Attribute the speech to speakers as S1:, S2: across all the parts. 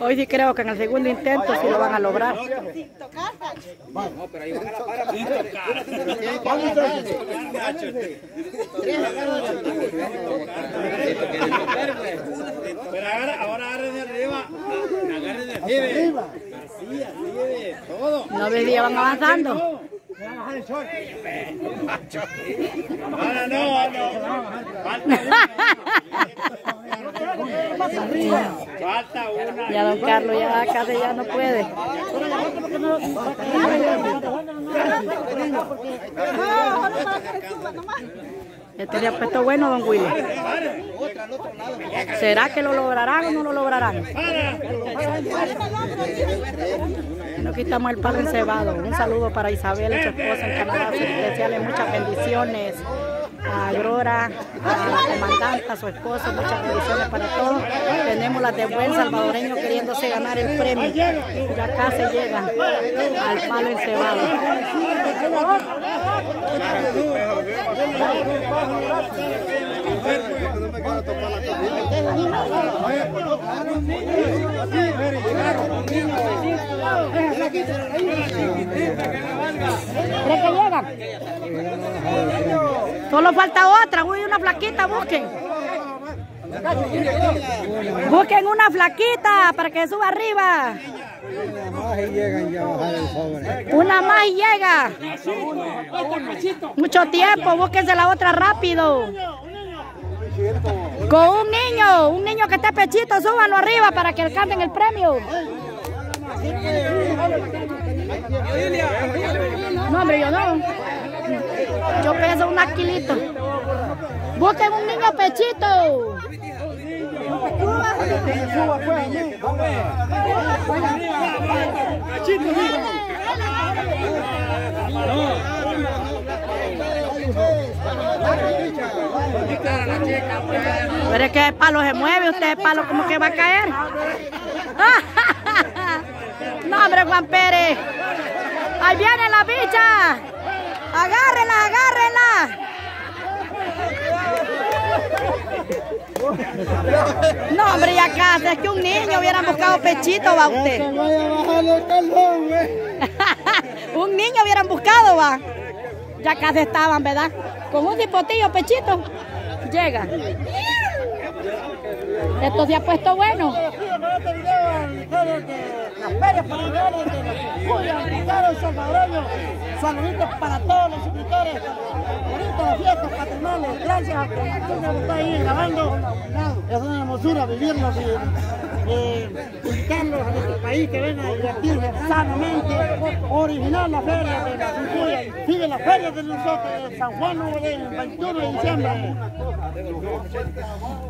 S1: Hoy sí creo que en el segundo intento sí lo van a lograr.
S2: Pero ahora, ahora agarren de arriba. Agarren de arriba. Así, así de todo.
S1: No ves ya van avanzando.
S2: Ahora no, no. Falta una. Falta una.
S1: Ya don Carlos ya casi ya no puede. Este le ha bueno, don Willy. ¿Será que lo lograrán o no lo lograrán? No quitamos el palo encebado. Un saludo para Isabel su esposa en Canadá. Especiales, muchas bendiciones. A Aurora, a la comandante, a su esposo, muchas bendiciones para todos. Tenemos las de buen salvadoreño queriéndose ganar el premio. Ya casi llegan al palo encebado. ¿Cree que llegan? Solo falta otra, uy, una flaquita, busquen. Busquen una flaquita para que suba arriba. Una más y llega. Mucho tiempo, búsquense la otra rápido. Con un niño, un niño que esté pechito, súbanlo arriba para que alcancen el premio. No, hombre, yo no. Yo peso un aquilito. Busquen un niño pechito. Pero es que el palo se mueve, usted el palo como que va a caer. No, hombre, Juan Pérez. Ahí viene la bicha. Agárrenla, agárrenla. No, hombre, ya casi. Es que un niño hubiera buscado pechito, va usted. un niño hubieran buscado, va. Ya casi estaban, ¿verdad? Con un hipotillo pechito. Llega. Esto se ha puesto bueno.
S3: los. Saluditos para todos los suscriptores. Bonitas fiestas patronales. Gracias a que nos está ahí grabando. Es una hermosura vivirlos y eh, invitarlos a nuestro país que vengan a divertirse sanamente. Original la feria de la Juncuya. Sigue la feria de nosotros de San Juan Nuevo del 21 de diciembre.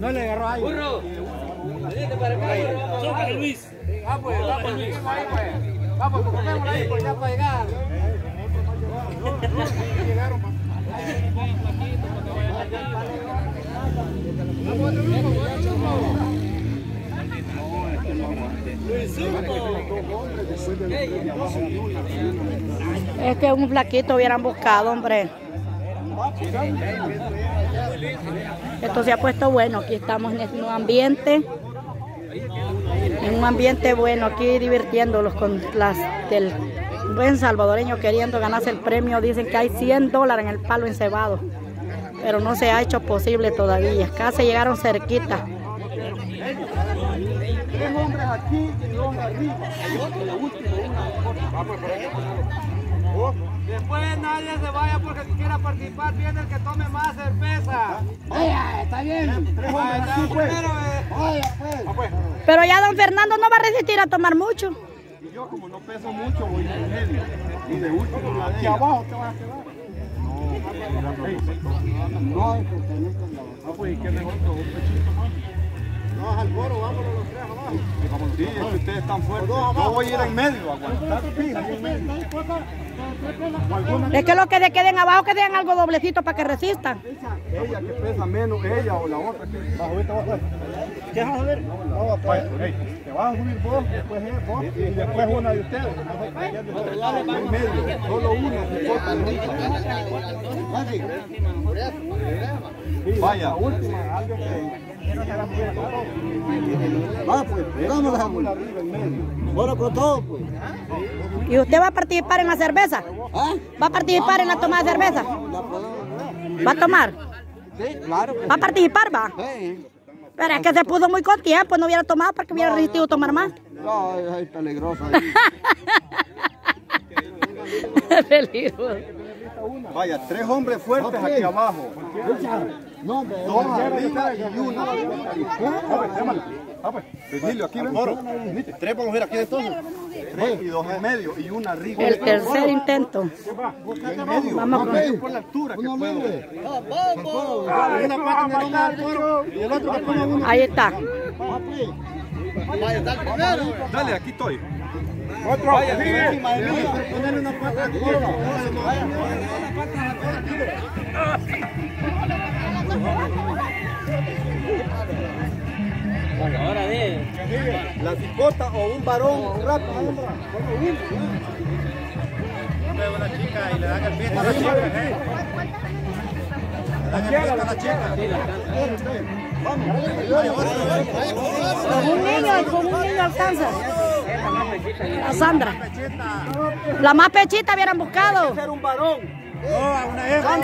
S2: No le agarró ahí. Burro. Venite para acá. Súbale, Luis. Vamos, vamos, Luis. Vamos, cogémosla ahí, pues ya para llegar.
S1: Es que un flaquito hubieran buscado, hombre. Esto se ha puesto bueno. Aquí estamos en un ambiente. En un ambiente bueno, aquí divirtiéndolos con las del buen salvadoreño queriendo ganarse el premio. Dicen que hay 100 dólares en el palo encebado. Pero no se ha hecho posible todavía. Casi llegaron cerquita.
S3: Aquí y dos arriba. La última,
S2: Después nadie se vaya porque si quiera participar, viene el que tome más cerveza.
S3: Vaya, está bien. Pues. Pues.
S1: Pero ya don Fernando no va a resistir a tomar mucho.
S3: Y yo como no peso mucho voy en medio. Y de último la de Aquí abajo te vas a quedar. No, no, Ah, pues, ¿y qué mejor que un pechito más? No, al coro, vámonos los tres abajo. Sí, es que ustedes están fuertes. Yo voy a ir en medio, aguantar pija en medio.
S1: Es que los que se queden abajo que den algo doblecito para que resistan.
S3: Ella que pesa menos, ella o la otra que bajo esta bajo. ¿Qué vas a ver? No, pues, hey, te vas a subir vos, después él, vos, y después una de ustedes. En medio, solo una. Vaya. Última, algo que Va, pues. Ahora con todo, pues.
S1: ¿Y usted va a participar en la cerveza?
S3: ¿Ah?
S1: ¿Va a participar en la toma de cerveza? ¿Va a tomar?
S3: Sí, claro.
S1: ¿Va a participar, va?
S3: Sí.
S1: Pero es que se puso muy con tiempo, no hubiera tomado porque hubiera resistido tomar más.
S3: No, es peligroso. ahí.
S1: Peligro.
S4: Vaya, tres hombres fuertes aquí abajo.
S3: No, hombre,
S4: Dos arriba y uno. Aquí ven. Tres vamos a aquí. Tres y dos en medio y una arriba.
S1: El tercer intento.
S4: en medio.
S1: Vamos con...
S4: Por la altura que
S3: uno
S4: puedo.
S3: libre.
S4: Una pata en el lado del toro y el otro que ponga uno.
S1: Ahí está.
S4: Dale, aquí estoy. Otro. Una pata aquí. La cipota o un varón rápido. Una chica y le dan el pie a la chica. Le dan el pie a la chica.
S1: Con un niño, con un niño alcanza. A Sandra. La más pechita hubieran buscado.
S4: Ser un varón. No, a una hembra.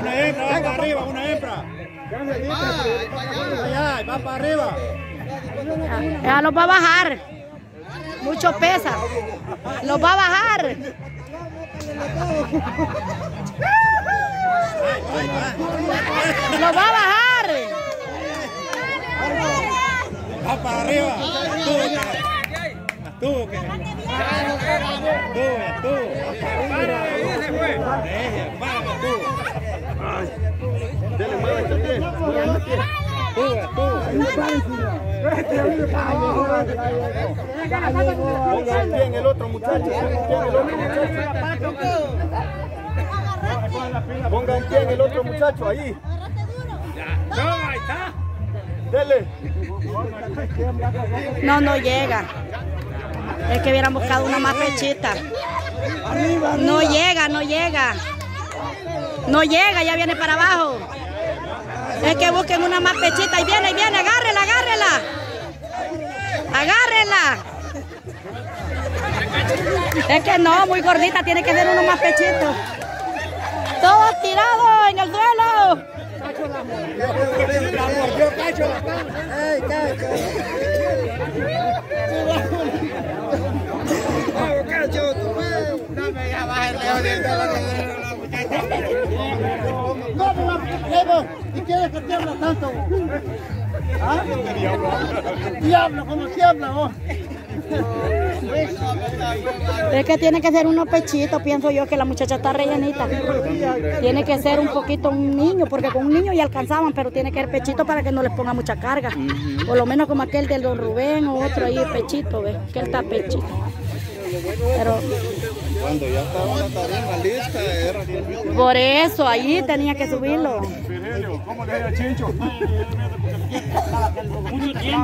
S4: Una hembra, arriba, una hembra. Para arriba.
S1: Ya los va a bajar. Mucho pesa. Los va a bajar. Los va a bajar.
S4: Va para arriba. Tú, que. Tú, tú. Deje, para, tú. Dele, muévete, Tú, tú. Ponga el otro muchacho. El otro muchacho. Ponga un pie en el otro muchacho ahí. Dele.
S1: No, no llega. Es que hubieran buscado una más pechita. No llega, no llega. No llega, ya viene para abajo. Que busquen una más pechita. Ahí viene, ahí viene, agárrela, agárrela. Agárrela. Es que no, muy gordita, tiene que ser uno más pechito. Todos tirados en el duelo.
S3: No, no, ¿y quieres que te habla tanto? ¿Ah? Diablo, como se habla vos.
S1: Es que tiene que ser unos pechitos, pienso yo que la muchacha está rellenita. Tiene que ser un poquito un niño, porque con un niño ya alcanzaban, pero tiene que ser pechito para que no les ponga mucha carga. Por lo menos como aquel del don Rubén o otro ahí, pechito, ¿ves? Que él está pechito. Pero
S4: Cuando ya estaba la tarima lista, era
S1: por eso ahí tenía que subirlo.
S4: ¿Cómo le era Chincho?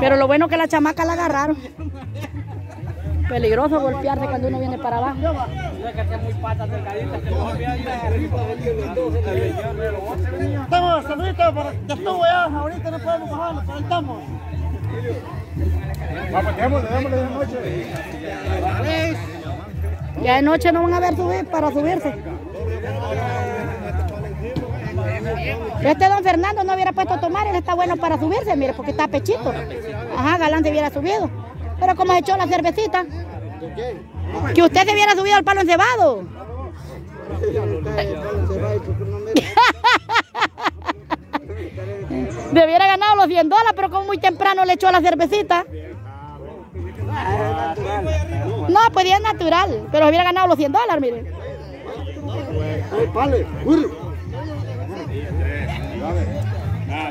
S1: Pero lo bueno que la chamaca la agarraron. Peligroso golpearse cuando uno viene para abajo.
S3: Estamos saluditos para que estuvo ya, ahorita no podemos bajarlo, pero estamos.
S4: Vamos, démosle, démosle de noche.
S1: Ya de noche no van a ver subir para subirse. Este don Fernando no hubiera puesto a tomar, él está bueno para subirse, mire, porque está pechito. Ajá, Galán se hubiera subido. Pero como se echó la cervecita, que usted se hubiera subido al palo encebado. Debiera ganado los 100 dólares, pero como muy temprano le echó la cervecita. No, pues es natural, pero hubiera ganado los 100 dólares, mire.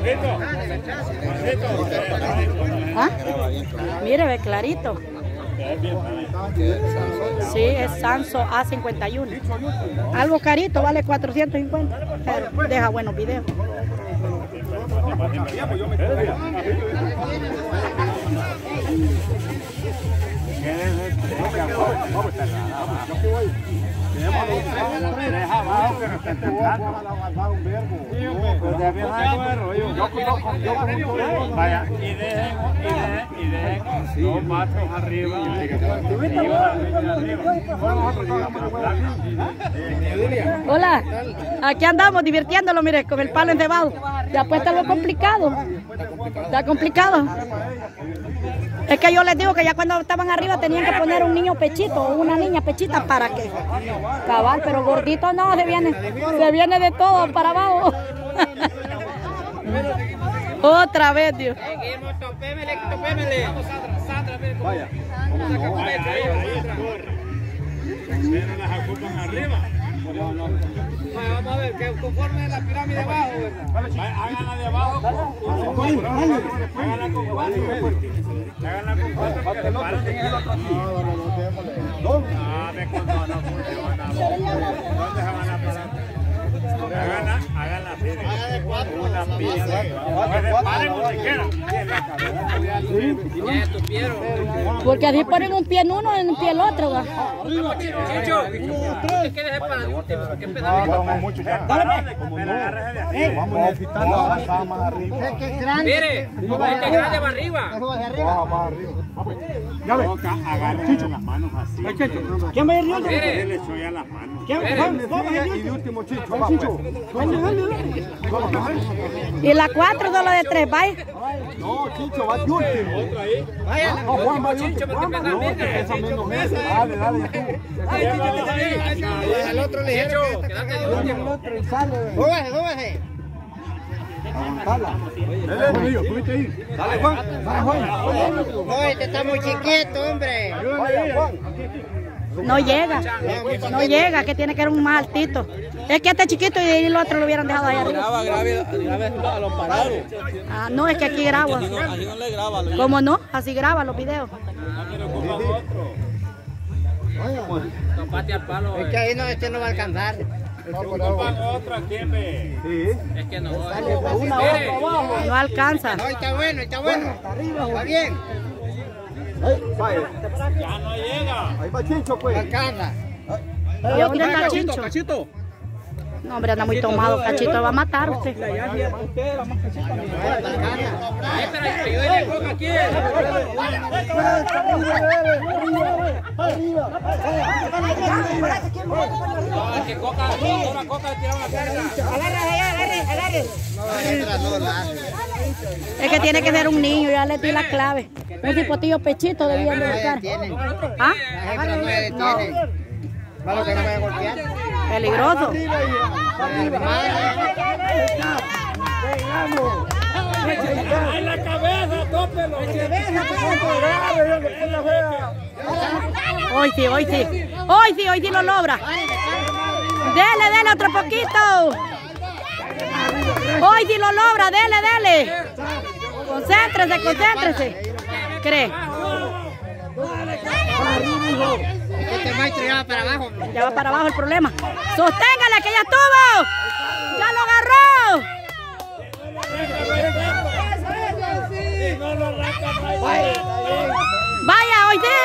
S4: medio.
S1: ¿Ah? Mire, ve clarito. Sí, es Sanso A51. Algo carito, vale 450. Pero deja buenos videos.
S2: Vaya, y dejen, y arriba.
S1: Hola, aquí andamos divirtiéndolo, mire, con el palo encebado. Ya pues está algo complicado. Está complicado. Es que yo les digo que ya cuando estaban arriba tenían que poner un niño pechito o una niña pechita para que cabal, pero gordito no, se viene, se viene de todo para abajo. Otra vez, Dios.
S4: Vaya.
S2: Pero las ocupan arriba.
S5: Vamos a ver, que conforme la pirámide de abajo,
S2: Háganla de abajo. Háganla con cuatro. Háganla con cuatro. porque. Ah, no funciona. ¿Dónde se van a parar? Háganla, háganla así. de Una pieza. Que se paren donde quieran.
S1: Porque así ponen un pie en uno y un pie en el otro. ¿va?
S5: Chicho, ¿qué quieres hacer para el último? ¿Qué pedazo?
S4: Vamos mucho ya. Más arriba.
S5: Mire, grande va arriba.
S4: Baja más arriba.
S2: Toca, agárrense las manos así.
S3: ¿Quién va a ir riendo?
S5: Mire,
S2: Él echó ya las manos.
S3: ¿Quién vamos, vamos,
S4: Y de último chicho.
S1: Y la cuatro de lo de tres, vaya.
S4: No, chicho, va de último.
S5: vaya,
S4: No, Juan va de
S5: Chicho,
S4: No, que. Dale, dale, tú.
S5: Al otro le dijeron que quédate de último. Súbase, súbase.
S4: Aguantala. Dale, subiste ahí. Dale, Juan. Dale, Juan.
S5: No, este está muy chiquito, hombre.
S4: Juan.
S1: No llega, no llega, que tiene que ser un más altito. Es que este chiquito y el otro lo hubieran dejado ahí arriba.
S6: Graba, grabe a los parados.
S1: Ah, no, es que aquí grabo.
S6: Así no, así no le graba. lo-
S1: ¿Cómo no? Así graba los videos.
S5: Topate al palo. Es que ahí no, este no va a alcanzar.
S2: Ocupan otro aquí, ve.
S4: Sí.
S5: Es que no.
S1: No alcanza.
S5: no, está bueno, está bueno. Va bien.
S4: Ahí, vaya.
S2: Ya no llega.
S4: Ahí va Chicho, pues.
S5: Alcanza.
S1: ¿Y dónde está Chincho? No, hombre, anda muy tomado. Cachito va a matar usted. Es que tiene que ser un niño, ya le di la clave. Un cipotillo pechito debían de buscar. ¿Ah? No,
S5: Malo que no a golpear.
S1: Peligroso.
S2: ¡En la cabeza, tópelo!
S1: Hoy sí, hoy sí. Hoy sí, hoy sí lo logra. Dele, dele otro poquito. Hoy sí lo logra, dele, dele. Concéntrese, concéntrese. ¿Cree?
S5: Maestro ya va para abajo.
S1: El problema. Sosténgale que ya estuvo. Ya lo agarró. Vaya, sí.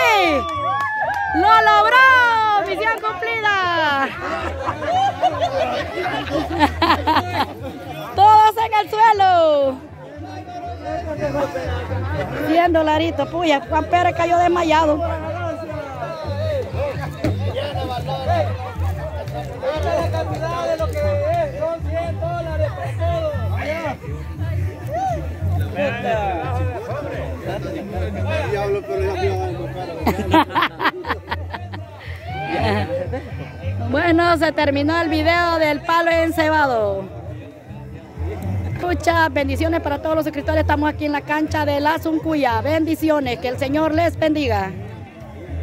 S1: Lo logró. Misión cumplida. Todos en el suelo. 100 dolaritos, puya. Juan Pérez cayó desmayado. Bueno, se terminó el video del palo encebado. Muchas bendiciones para todos los suscriptores. Estamos aquí en la cancha de la Zuncuya. Bendiciones. Que el Señor les bendiga.